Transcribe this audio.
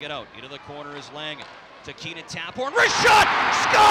Get out into the corner is Lang. to Keenan Taphorn. Wrist shot! Score!